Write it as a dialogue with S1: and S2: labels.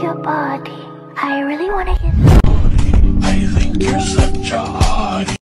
S1: hottie. I really wanna hit.
S2: I think you're such a hottie.